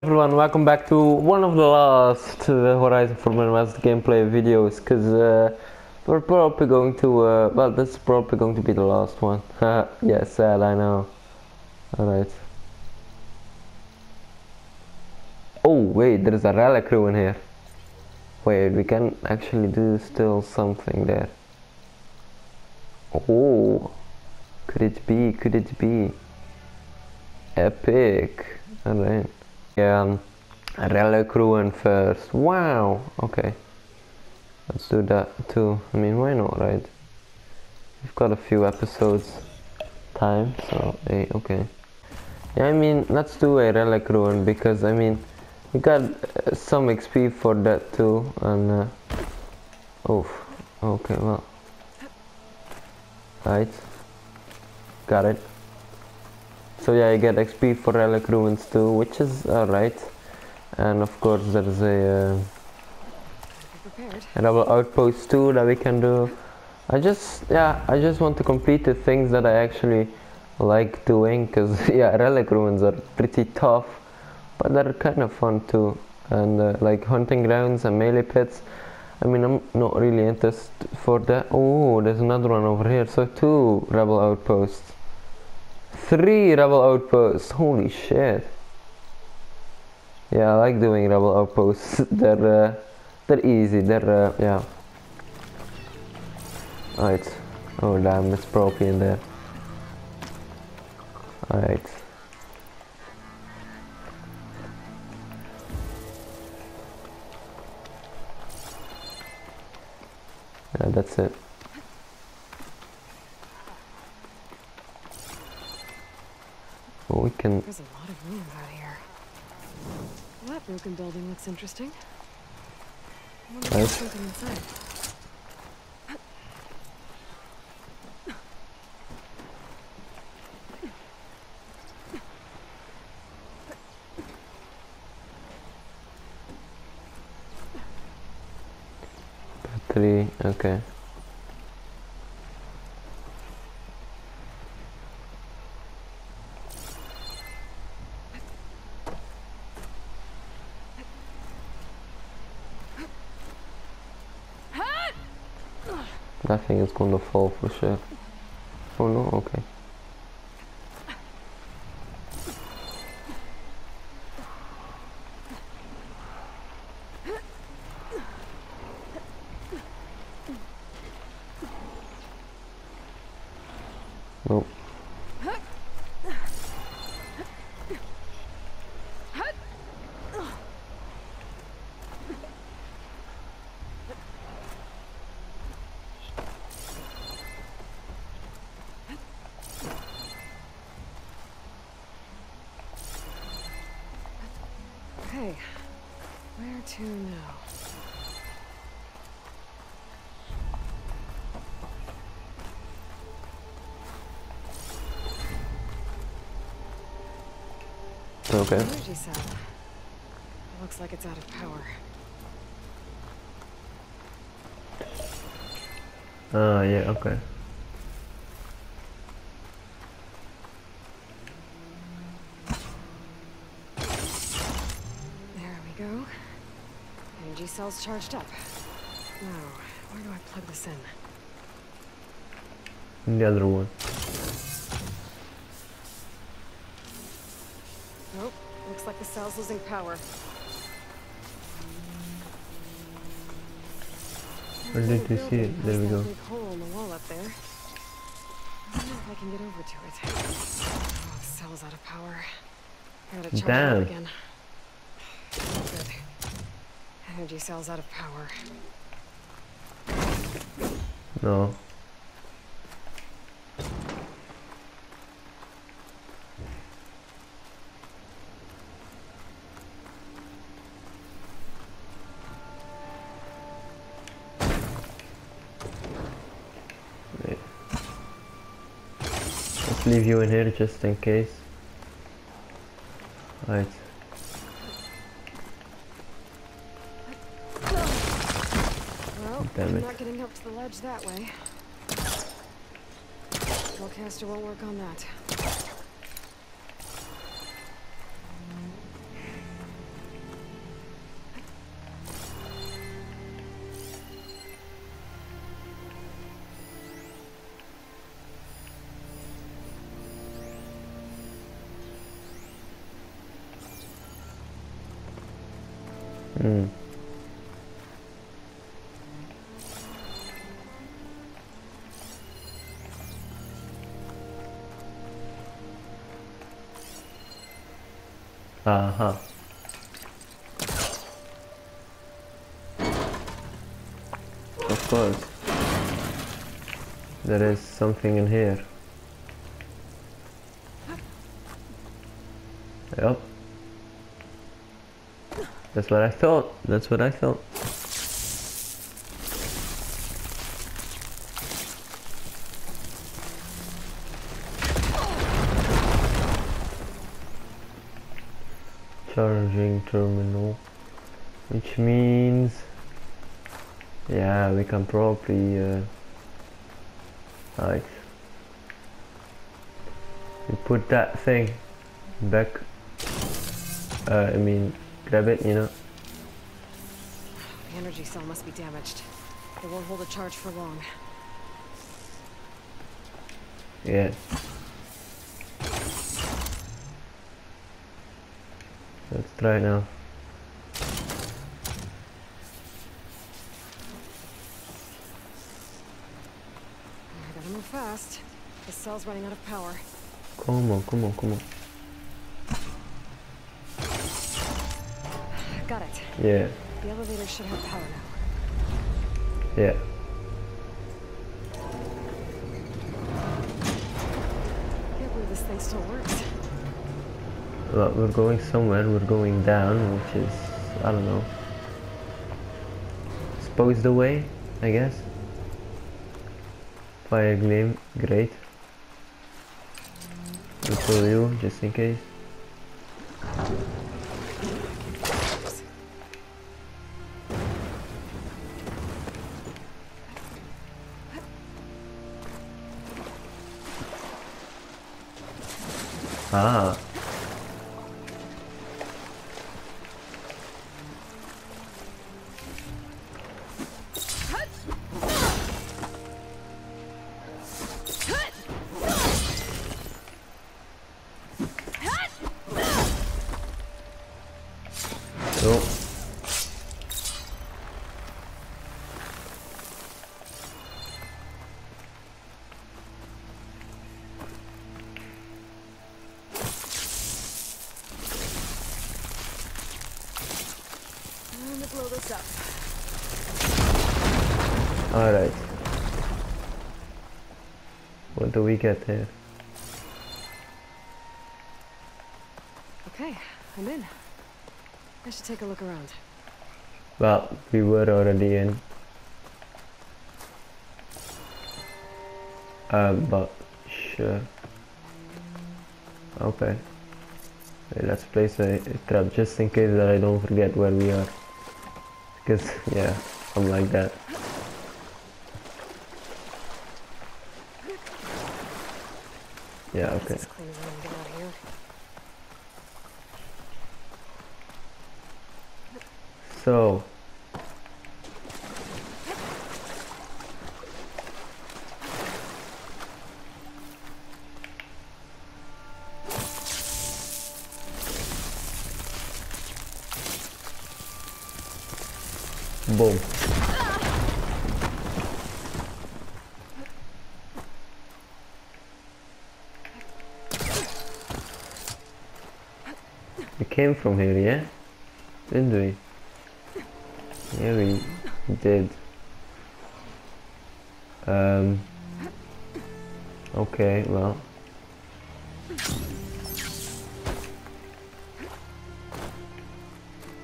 everyone, welcome back to one of the last uh, Horizon Forbidden West gameplay videos, because uh, we're probably going to, uh, well, this is probably going to be the last one. yeah, sad, I know. Alright. Oh, wait, there's a relic crew in here. Wait, we can actually do still something there. Oh, could it be, could it be? Epic. Alright. Um, relic ruin first. Wow. Okay. Let's do that too. I mean, why not, right? We've got a few episodes time, so hey, okay. Yeah, I mean, let's do a relic ruin because I mean, we got uh, some XP for that too, and uh, oh, okay, well, right, got it. So yeah, I get XP for relic ruins too, which is alright. And of course, there's a, uh, double outpost too that we can do. I just, yeah, I just want to complete the things that I actually like doing, because yeah, relic ruins are pretty tough, but they're kind of fun too. And uh, like hunting grounds and melee pits. I mean, I'm not really interested for that. Oh, there's another one over here. So two rebel outposts. Three rebel outposts. Holy shit. Yeah, I like doing rebel outposts. they're uh, they're easy. They're uh, yeah. Alright. Oh damn, it's in there. Alright. Yeah, that's it. Well, we can. There's a lot of rooms out here. That broken building looks interesting. I wonder Nice. what's inside. Okay. That thing is gonna fall for sure. Oh no, okay. Nope. Okay. Where to now? Okay. Energy cell. Looks like it's out of power. Ah, yeah, okay. There we go. Energy cell's charged up. Now, where do I plug this in? The other one. Nope. Looks like the cell's losing power. Where did you see it? There we go. Big hole in the wall up there. I wonder if I can get over to it. Oh, the cell's out of power. Gotta charge it Damn. up again. Energy cell's out of power. No. Wait. Let's leave you in here just in case. Right. damage. Not getting up to the ledge that way. Pullcaster won't work on that. Mm. Uh-huh. Of course. There is something in here. Yep. That's what I thought. That's what I thought. Terminal. Which means... Yeah, we can probably... Uh, like... We put that thing back uh, I mean grab it you know The energy cell must be damaged. It won't hold a charge for long. yeah let's try now I gotta move fast. The cell's running out of power. come on come on come on Got it. yeah The elevator should have power now. yeah Can't believe this thing still works. We're going somewhere we're going down which is I don't know. Suppose the way I guess. Firegleam great. I'll you just in case. Ah. Alright. What do we get here? Okay, I'm in. I should take a look around. Well, we were already in. Um, but sure. Okay. Let's place a, a trap just in case that I don't forget where we are. Because, yeah, I'm like that. Yeah, okay. Let's clean around and get out of here. So. Boom. Came from here, yeah? Didn't we? Yeah, we did. Um. Okay, well.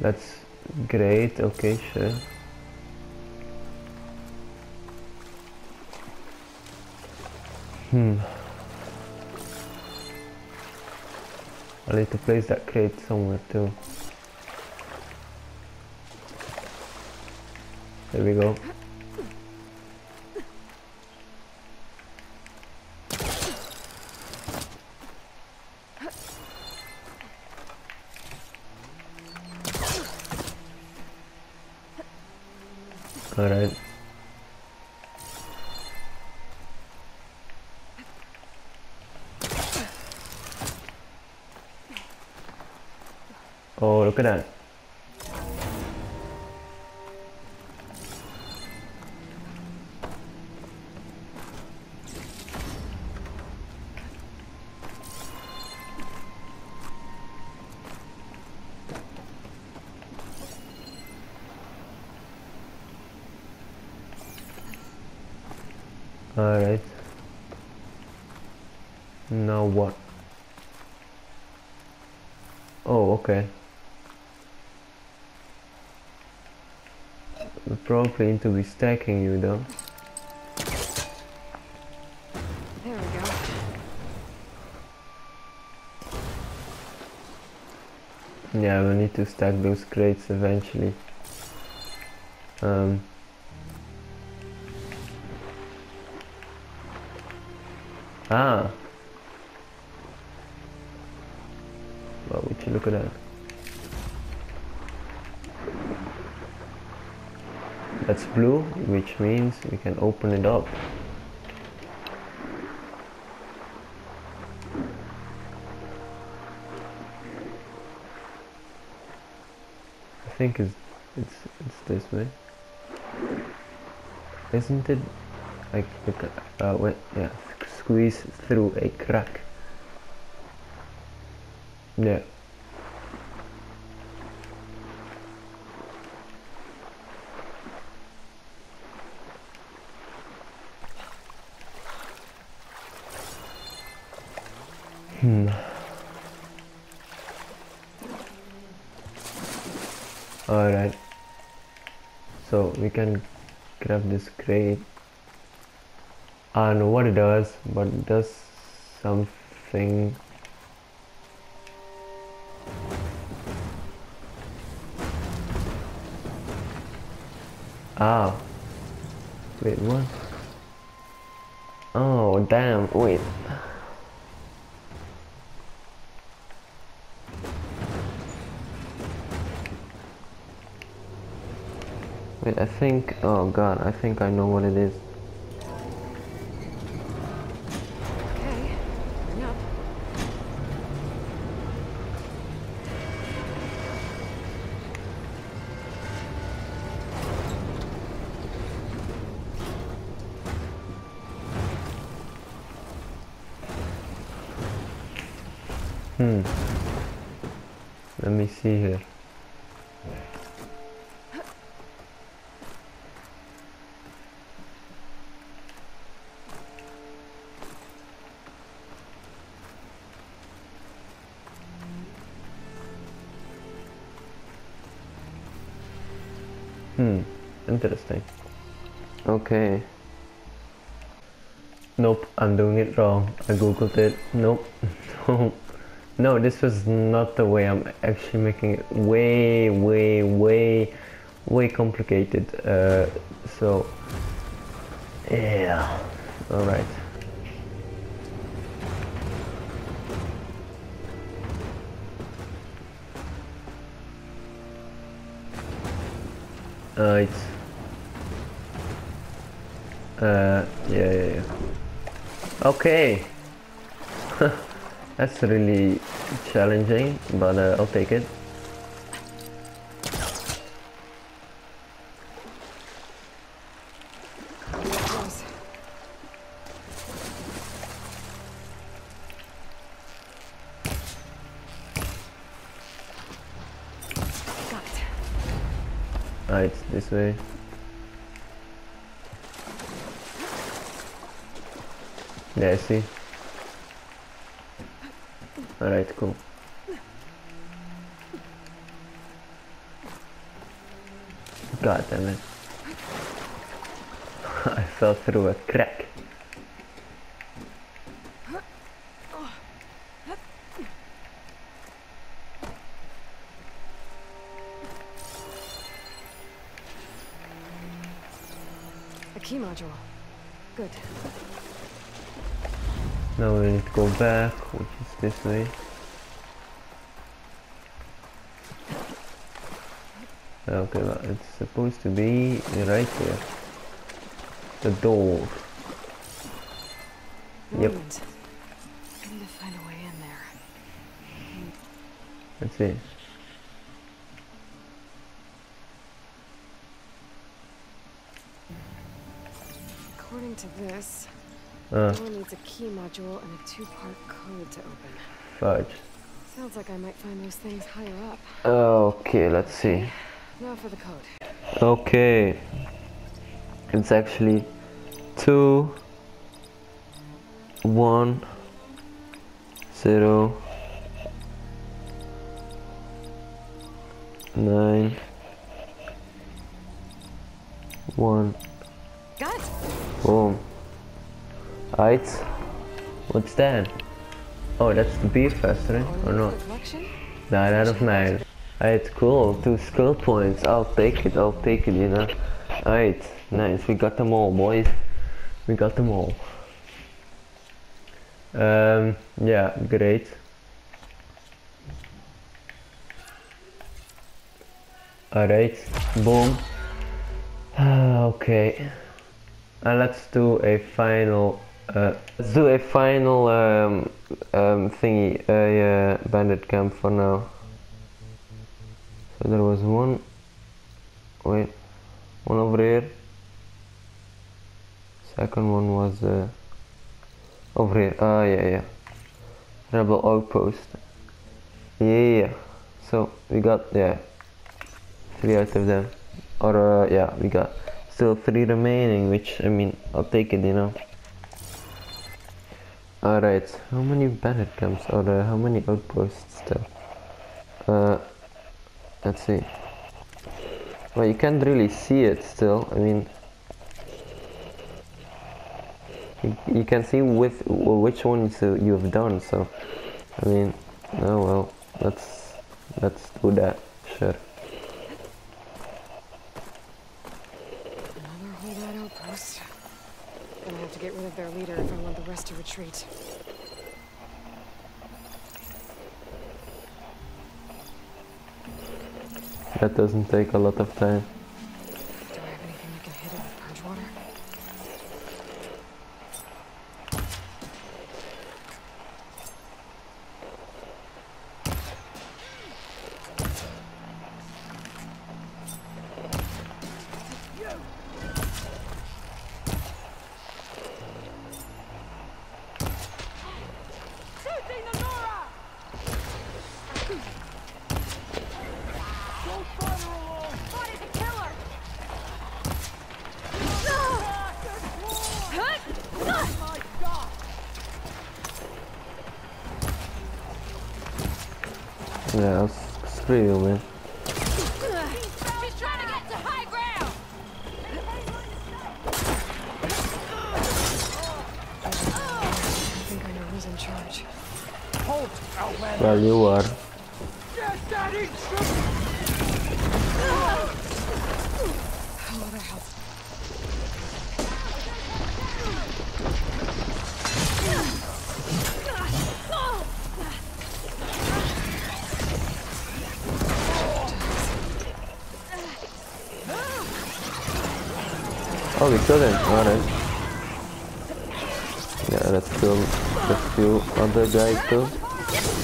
That's great, okay, sure. Hmm. I need to place that crate somewhere too. There we go. Alright. esperar. Alright. Now what? Oh, okay. Probably to be stacking you though. There we go. Yeah, we need to stack those crates eventually. Um, ah. Well, would you look at that? That's blue, which means we can open it up. I think it's it's it's this way. Isn't it like uh wait yeah squeeze through a crack? Yeah. Hmm. Alright. So we can grab this crate. I don't know what it does, but it does something. Ah. Wait, what? Oh, damn. Wait. Wait, I think. Oh god, I think I know what it is. Hmm. Let me see here. I googled it. Nope. no. This was not the way. I'm actually making it way, way, way, way complicated. Uh, so, yeah. All right. Uh, uh, yeah, yeah, yeah. Okay. That's really challenging, but uh, I'll take it. It. Ah, this way. Yeah, I see. Alright, cool. God damn it. I fell through a crack. Back, which is this way. Okay, well, it's supposed to be right here. The door. Yep. I need to find a way in there. That's it. According to this, Uh, needs a key module and a two-part code to open. fudge. Sounds like I might find those things higher up. Okay, let's see. Now for the code. Okay. It's actually two one zero nine one Got it. boom Right. What's that? Oh, that's the beer fest, right? Or not? Reflection? 9 out of 9. Alright, cool. Two skill points. I'll take it. I'll take it, you know. Alright, nice. We got them all, boys. We got them all. Um, yeah, great. Alright, boom. okay. And let's do a final. Uh, let's do a final um, um, thingy, a uh, bandit camp for now. So there was one. Wait, one over here. Second one was uh, over here. Ah, yeah, yeah. Rebel outpost. Yeah. So we got yeah three out of them, or uh, yeah, we got still three remaining. Which I mean, I'll take it, you know. Alright, how many bandit camps or uh, how many outposts still? Uh, let's see. Well, you can't really see it still. I mean, you, you can see with which ones you have done. So, I mean, oh well, let's let's do that. Sure. Another holdout outpost. Gonna have to get rid of their leader if I want the rest to retreat. That doesn't take a lot of time. In charge. Halt, Outlander! Well, you are. Oh, we killed him. Alright. Yeah, let's kill the few other guys too.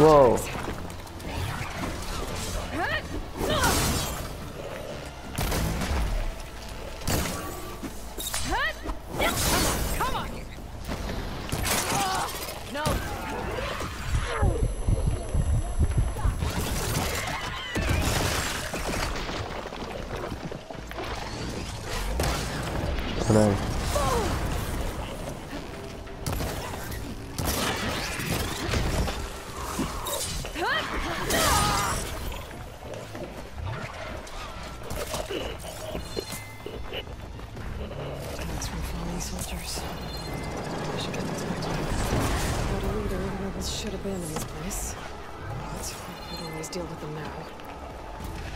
Whoa.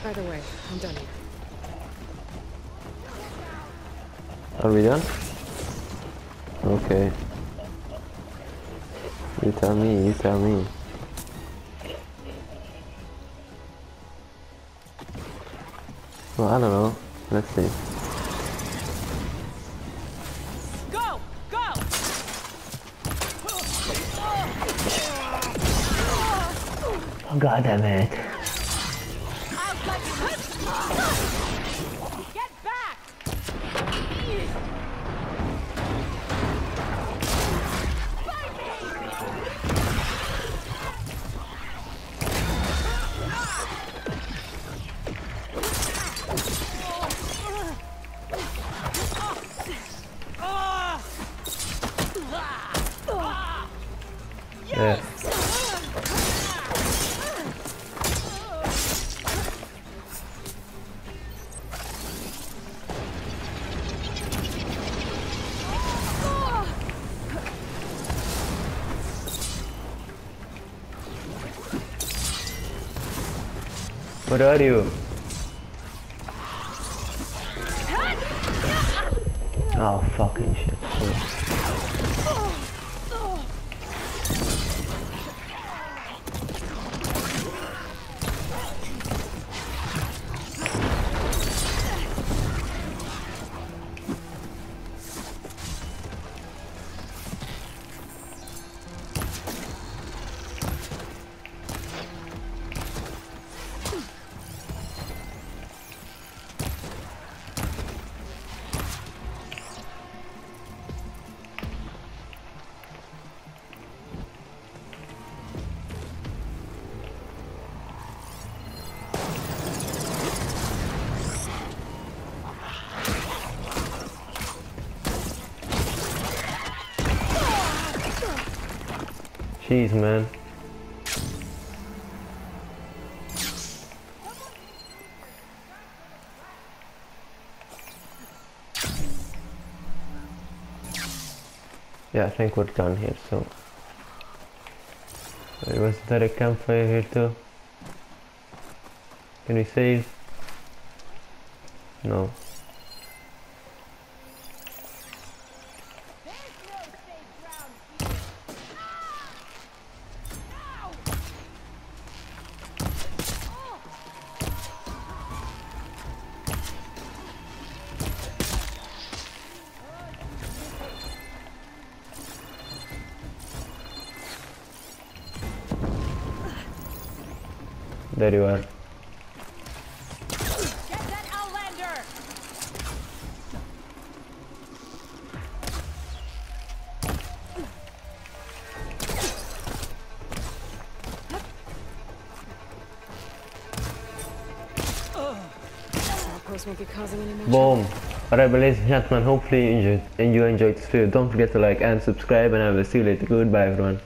By the way, I'm done here. Are we done? Okay. You tell me, you tell me. Well, I don't know. Let's see. Go! Go! Oh, God damn it. What are you? Oh, fucking shit. Jeez, man. Yeah, I think we're done here, so... Wait, was there a campfire here too? Can we save? No. There you are. Boom. Alright, but ladies and gentlemen, hopefully you enjoyed, you enjoyed this video. Don't forget to like and subscribe, and I will see you later. Goodbye, everyone.